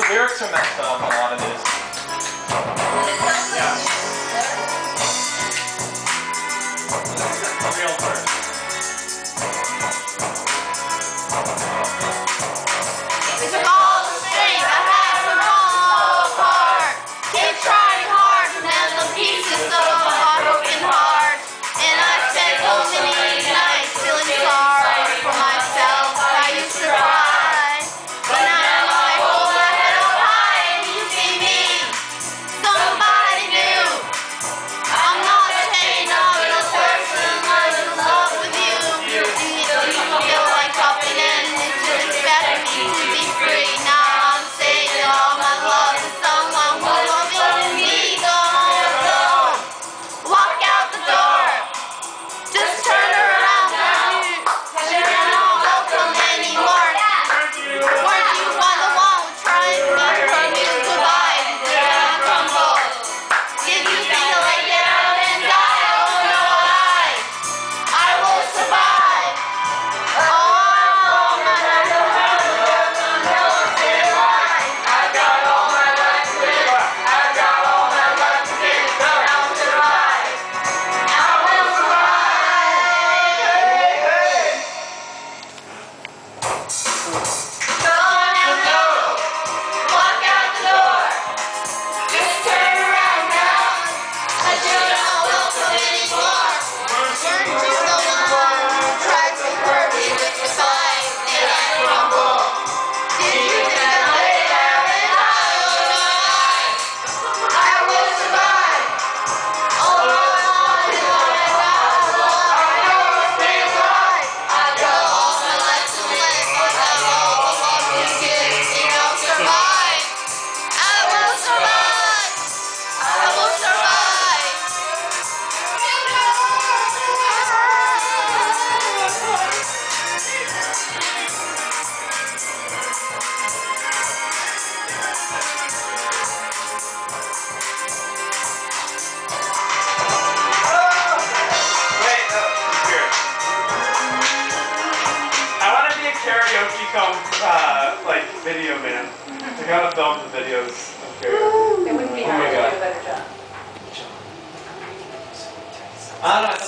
the lyrics are messed up a lot of this. It's all the same. I apart. Keep trying hard, and then the pieces karaoke come, uh, like, video man. I gotta film the videos of. It wouldn't be oh hard to do a better job. I don't know,